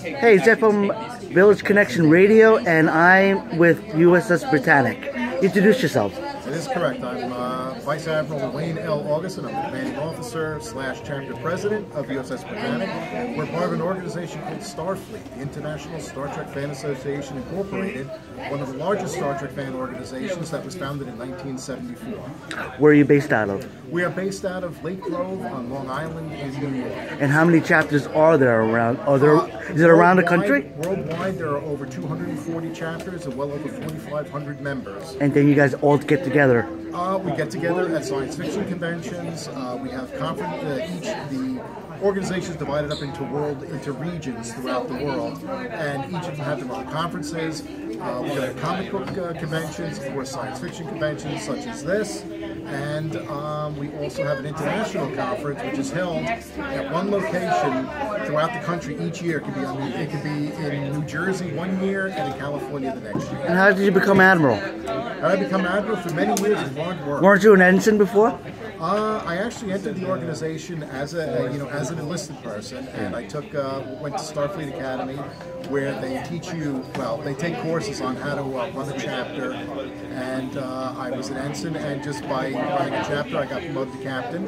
Hey, it's Jeff from Village Connection Radio, and I'm with USS Britannic. Introduce yourself. It is correct. I'm uh, Vice Admiral Wayne L. Augustin. I'm the commanding officer slash chapter president of USS Britannic. We're part of an organization called Starfleet, the International Star Trek Fan Association Incorporated, one of the largest Star Trek fan organizations that was founded in 1974. Where are you based out of? We are based out of Lake Grove on Long Island in New York. And how many chapters are there around? Are there? Uh, Is it around the country? Worldwide, there are over 240 chapters and well over 4,500 members. And then you guys all get together. Uh, we get together at science fiction conventions. Uh, we have conference. Uh, each the organizations divided up into world into regions throughout the world, and each of them have their own conferences. Uh, we go to comic book uh, conventions, of course, science fiction conventions such as this, and um, we also have an international conference which is held at one location throughout the country each year. It could be it could be in New Jersey one year and in California the next year. And how did you become admiral? And I become admiral for many years of hard work. Weren't you an ensign before? Uh, I actually entered the organization as a you know as an enlisted person, and I took uh, went to Starfleet Academy, where they teach you well they take courses on how to uh, run a chapter, and uh, I was an ensign, and just by running a chapter, I got promoted to captain,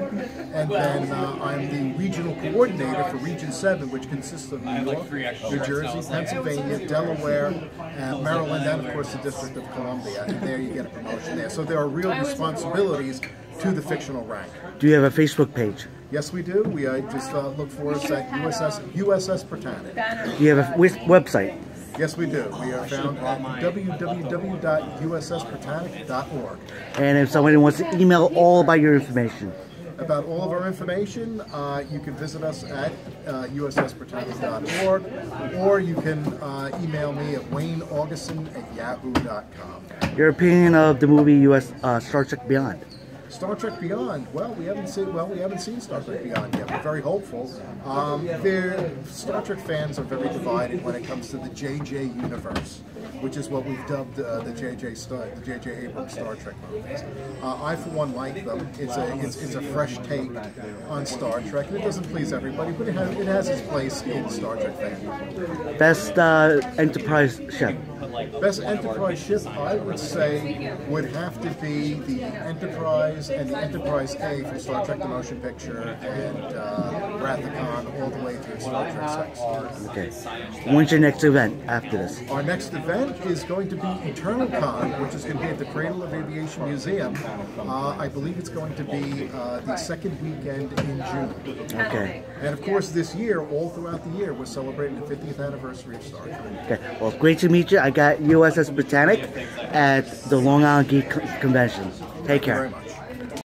and then uh, I'm the regional coordinator for Region Seven, which consists of New York, New Jersey, Pennsylvania, Delaware, and Maryland, and of course the District of Columbia, and there you get a promotion there. So there are real responsibilities to the fictional rank. Do you have a Facebook page? Yes, we do. We uh, just uh, look for us at USS USS Britannic. Do you have a website? Yes, we do. We are found at www.ussbritannic.org. And if somebody wants to email all about your information, About all of our information, uh, you can visit us at uh, or you can uh, email me at wayneaugustin at yahoo.com. your opinion of the movie US uh, Star Trek Beyond. Star Trek Beyond. Well, we haven't seen well we haven't seen Star Trek Beyond yet. We're very hopeful. Um, Star Trek fans are very divided when it comes to the JJ universe, which is what we've dubbed uh, the JJ Star, the JJ Abrams Star Trek movies. Uh, I, for one, like them. It's a it's, it's a fresh take on Star Trek, and it doesn't please everybody, but it has it has its place in Star Trek fandom. Best uh, Enterprise ship. Best Enterprise ship, I would say, would have to be the Enterprise and the Enterprise A from Star Trek: The Motion Picture and uh, Wrath of Khan, all the way through Star Trek Six. Okay. When's your next event after this? Our next event is going to be Eternal Con, which is going to be at the Cradle of Aviation Museum. Uh, I believe it's going to be uh, the second weekend in June. Okay. And of course, this year, all throughout the year, we're celebrating the 50th anniversary of Star Trek. Okay. Well, great to meet you. I got USS Britannic at the Long Island Geek Convention. Take care.